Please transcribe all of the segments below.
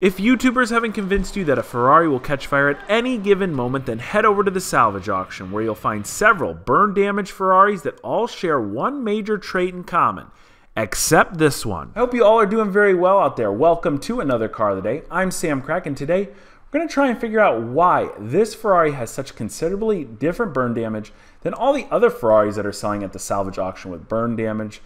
If YouTubers haven't convinced you that a Ferrari will catch fire at any given moment, then head over to the salvage auction where you'll find several burn damaged Ferraris that all share one major trait in common. Except this one. I hope you all are doing very well out there. Welcome to another car of the day. I'm Samcrac, and today we're going to try and figure out why this Ferrari has such considerably different burn damage than all the other Ferraris that are selling at the salvage auction with burn damage.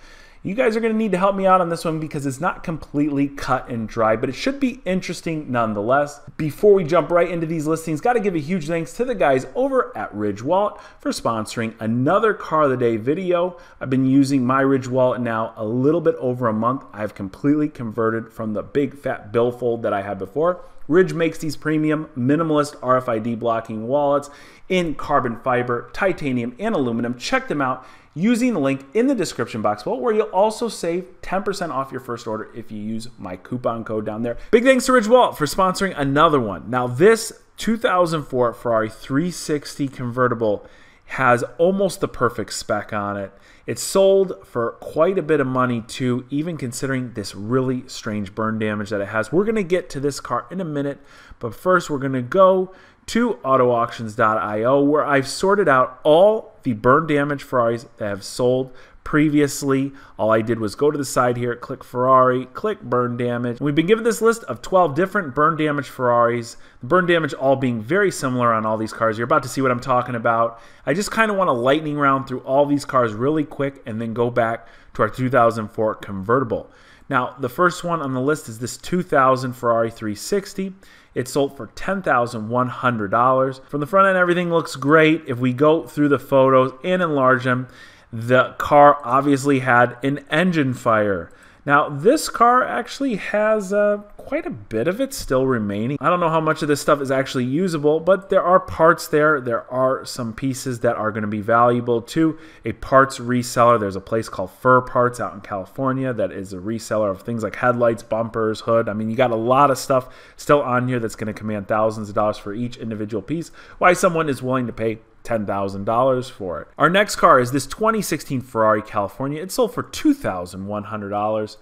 You guys are going to need to help me out on this one because it's not completely cut and dry, but it should be interesting nonetheless. Before we jump right into these listings, got to give a huge thanks to the guys over at Ridge Wallet for sponsoring another car of the day video. I've been using my Ridge Wallet now a little bit over a month. I've completely converted from the big fat billfold that I had before. Ridge makes these premium minimalist RFID blocking wallets in carbon fiber, titanium, and aluminum. Check them out using the link in the description box below, where you'll also save 10% off your first order if you use my coupon code down there. Big thanks to Ridge Wallet for sponsoring another one. Now, this 2004 Ferrari 360 convertible has almost the perfect spec on it. It's sold for quite a bit of money too, even considering this really strange burn damage that it has. We're to get to this car in a minute, but first we're to go to autoauctions.io where I've sorted out all the burn damage Ferraris that have sold previously. All I did was go to the side here, click Ferrari, click burn damage. We've been given this list of 12 different burn damage Ferraris, burn damage all being very similar on all these cars. You're about to see what I'm talking about. I just kind of want a lightning round through all these cars really quick and then go back to our 2004 convertible. Now, the first one on the list is this 2000 Ferrari 360. It sold for $10,100. From the front end, everything looks great. If we go through the photos and enlarge them, the car obviously had an engine fire. Now, this car actually has uh, quite a bit of it still remaining. I don't know how much of this stuff is actually usable, but there are parts there. There are some pieces that are going to be valuable to a parts reseller. There's a place called Fur Parts out in California that is a reseller of things like headlights, bumpers, hood. I mean, you got a lot of stuff still on here that's going to command thousands of dollars for each individual piece. Why someone is willing to pay $10,000 for it. Our next car is this 2016 Ferrari California. It sold for $2,100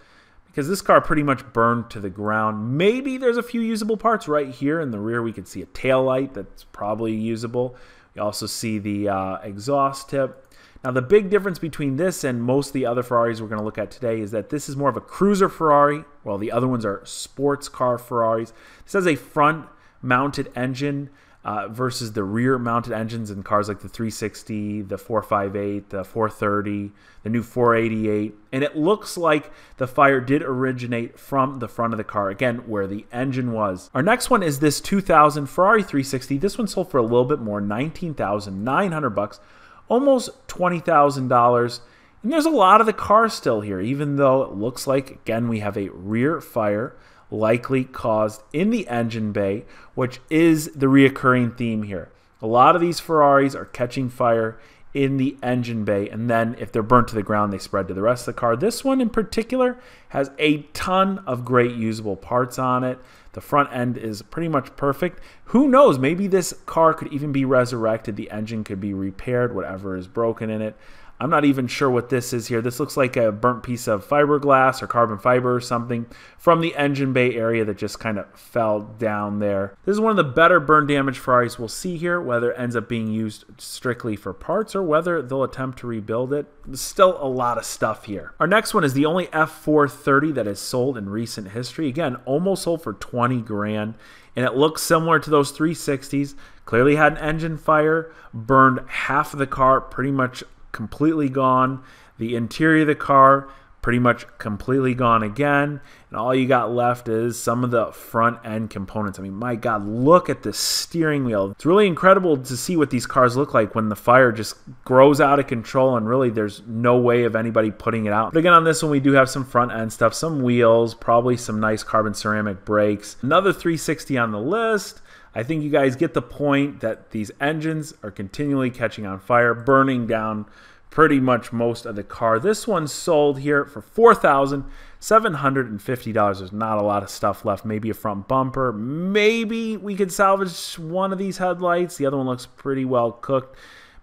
because this car pretty much burned to the ground. Maybe there's a few usable parts right here in the rear. We could see a tail light that's probably usable. We also see the uh, exhaust tip. Now, the big difference between this and most of the other Ferraris we're going to look at today is that this is more of a cruiser Ferrari, while the other ones are sports car Ferraris. This has a front mounted engine uh, versus the rear mounted engines in cars like the 360, the 458, the 430, the new 488. And it looks like the fire did originate from the front of the car, again, where the engine was. Our next one is this 2000 Ferrari 360. This one sold for a little bit more, 19,900 bucks, almost $20,000. And there's a lot of the car still here, even though it looks like, again, we have a rear fire likely caused in the engine bay, which is the reoccurring theme here. A lot of these Ferraris are catching fire in the engine bay, and then if they're burnt to the ground, they spread to the rest of the car. This one in particular has a ton of great usable parts on it. The front end is pretty much perfect. Who knows? Maybe this car could even be resurrected. The engine could be repaired, whatever is broken in it. I'm not even sure what this is here. This looks like a burnt piece of fiberglass or carbon fiber or something from the engine bay area that just kind of fell down there. This is one of the better burn damage Ferraris we'll see here, whether it ends up being used strictly for parts or whether they'll attempt to rebuild it. There's still a lot of stuff here. Our next one is the only F430 that is sold in recent history. Again, almost sold for 20 grand and it looks similar to those 360s. Clearly had an engine fire, burned half of the car pretty much completely gone. The interior of the car pretty much completely gone again. And all you got left is some of the front end components. I mean, my God, look at the steering wheel. It's really incredible to see what these cars look like when the fire just grows out of control and really there's no way of anybody putting it out. But again, on this one, we do have some front end stuff, some wheels, probably some nice carbon ceramic brakes. Another 360 on the list. I think you guys get the point that these engines are continually catching on fire, burning down pretty much most of the car. This one sold here for $4,750. There's not a lot of stuff left. Maybe a front bumper. Maybe we could salvage one of these headlights. The other one looks pretty well cooked.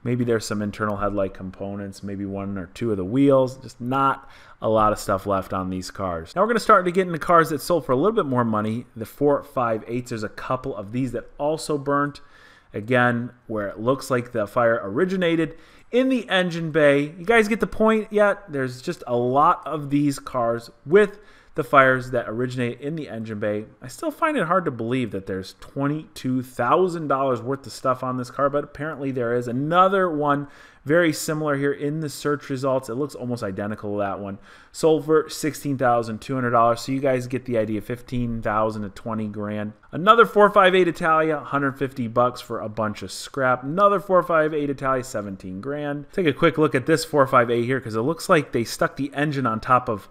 Maybe there's some internal headlight components, maybe one or two of the wheels, just not a lot of stuff left on these cars. Now we're going to start to get into cars that sold for a little bit more money. The 458s, there's a couple of these that also burnt. Again, where it looks like the fire originated in the engine bay. You guys get the point yet? There's just a lot of these cars with the fires that originate in the engine bay. I still find it hard to believe that there's $22,000 worth of stuff on this car, but apparently there is. Another one very similar here in the search results. It looks almost identical to that one. Sold for $16,200. So you guys get the idea, 15,000 to 20 grand. Another 458 Italia, 150 bucks for a bunch of scrap. Another 458 Italia, 17 grand. Take a quick look at this 458 here because it looks like they stuck the engine on top of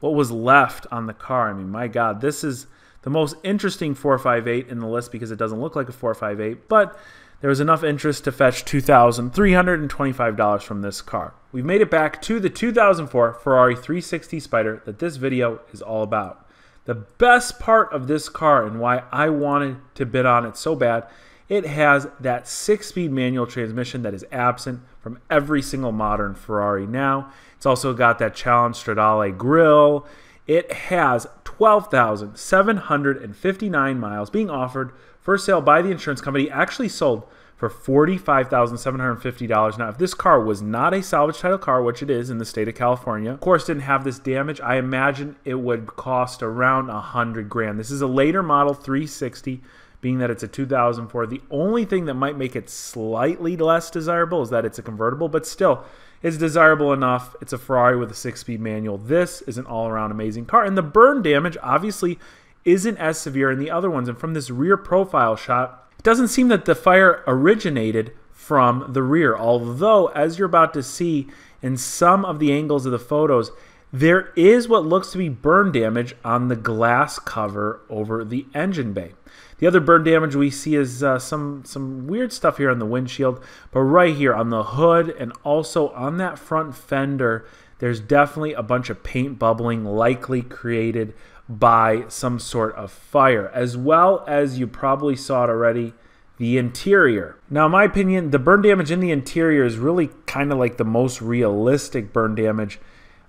what was left on the car. I mean, my God, this is the most interesting 458 in the list because it doesn't look like a 458, but there was enough interest to fetch $2,325 from this car. We've made it back to the 2004 Ferrari 360 Spider that this video is all about. The best part of this car and why I wanted to bid on it so bad, it has that six-speed manual transmission that is absent from every single modern Ferrari now. It's also got that Challenge Stradale grille. It has 12,759 miles being offered for sale by the insurance company. Actually sold for $45,750. Now, if this car was not a salvage title car, which it is in the state of California, of course didn't have this damage, I imagine it would cost around a hundred grand. This is a later model 360 being that it's a 2004. The only thing that might make it slightly less desirable is that it's a convertible, but still, is desirable enough. It's a Ferrari with a six-speed manual. This is an all-around amazing car. And the burn damage obviously isn't as severe in the other ones. And from this rear profile shot, it doesn't seem that the fire originated from the rear. Although, as you're about to see in some of the angles of the photos, there is what looks to be burn damage on the glass cover over the engine bay. The other burn damage we see is uh, some some weird stuff here on the windshield, but right here on the hood and also on that front fender, there's definitely a bunch of paint bubbling, likely created by some sort of fire, as well as you probably saw it already, the interior. Now, in my opinion, the burn damage in the interior is really kind of like the most realistic burn damage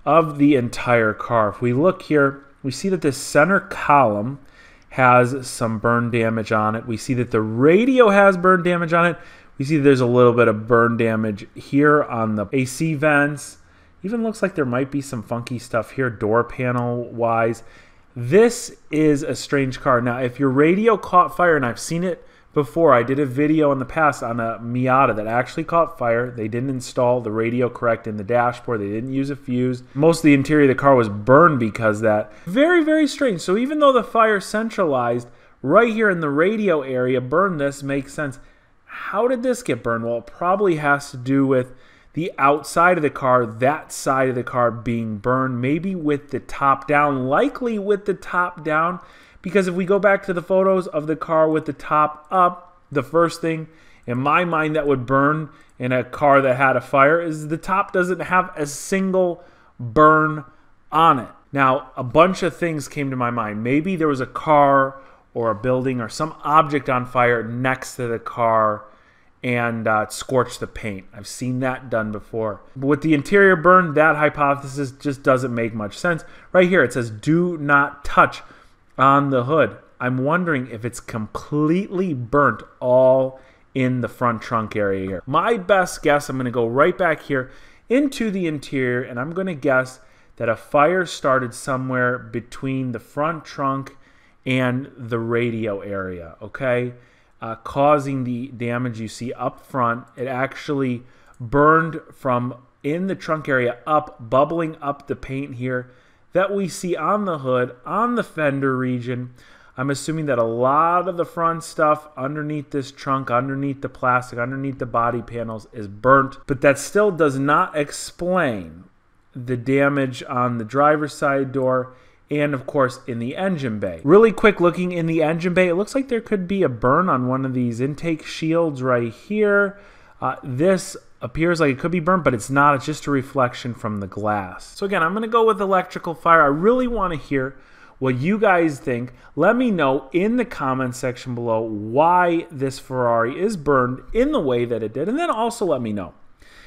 of the entire car. If we look here, we see that this center column has some burn damage on it. We see that the radio has burn damage on it. We see there's a little bit of burn damage here on the AC vents. Even looks like there might be some funky stuff here door panel wise. This is a strange car. Now, if your radio caught fire, and I've seen it before. I did a video in the past on a Miata that actually caught fire. They didn't install the radio correct in the dashboard. They didn't use a fuse. Most of the interior of the car was burned because that. Very, very strange. So even though the fire centralized right here in the radio area, burn this makes sense. How did this get burned? Well, it probably has to do with the outside of the car, that side of the car being burned, maybe with the top down, likely with the top down because if we go back to the photos of the car with the top up, the first thing in my mind that would burn in a car that had a fire is the top doesn't have a single burn on it. Now, a bunch of things came to my mind. Maybe there was a car or a building or some object on fire next to the car and uh, scorched the paint. I've seen that done before. But with the interior burn, that hypothesis just doesn't make much sense. Right here, it says do not touch on the hood. I'm wondering if it's completely burnt all in the front trunk area here. My best guess, I'm going to go right back here into the interior and I'm going to guess that a fire started somewhere between the front trunk and the radio area, okay? Uh, causing the damage you see up front. It actually burned from in the trunk area up, bubbling up the paint here that we see on the hood, on the fender region. I'm assuming that a lot of the front stuff underneath this trunk, underneath the plastic, underneath the body panels is burnt, but that still does not explain the damage on the driver's side door and of course in the engine bay. Really quick looking in the engine bay, it looks like there could be a burn on one of these intake shields right here. Uh, this appears like it could be burnt, but it's not. It's just a reflection from the glass. So again, I'm going to go with electrical fire. I really want to hear what you guys think. Let me know in the comments section below why this Ferrari is burned in the way that it did. And then also let me know.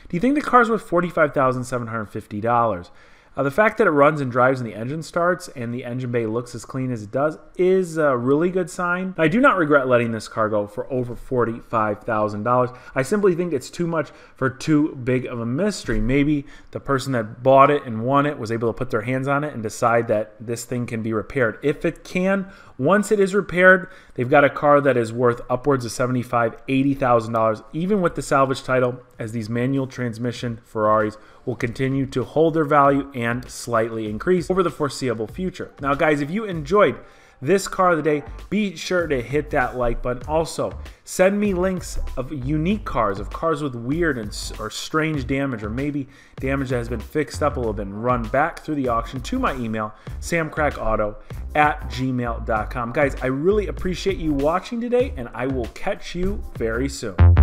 Do you think the car's worth $45,750? Uh, the fact that it runs and drives and the engine starts and the engine bay looks as clean as it does is a really good sign. I do not regret letting this car go for over $45,000. I simply think it's too much for too big of a mystery. Maybe the person that bought it and won it was able to put their hands on it and decide that this thing can be repaired. If it can, once it is repaired, they've got a car that is worth upwards of $75,000, $80,000, even with the salvage title, as these manual transmission Ferraris will continue to hold their value and slightly increase over the foreseeable future. Now, guys, if you enjoyed this car of the day, be sure to hit that like button. Also, send me links of unique cars, of cars with weird and, or strange damage, or maybe damage that has been fixed up a little bit and run back through the auction to my email, samcracauto at gmail.com. Guys, I really appreciate you watching today, and I will catch you very soon.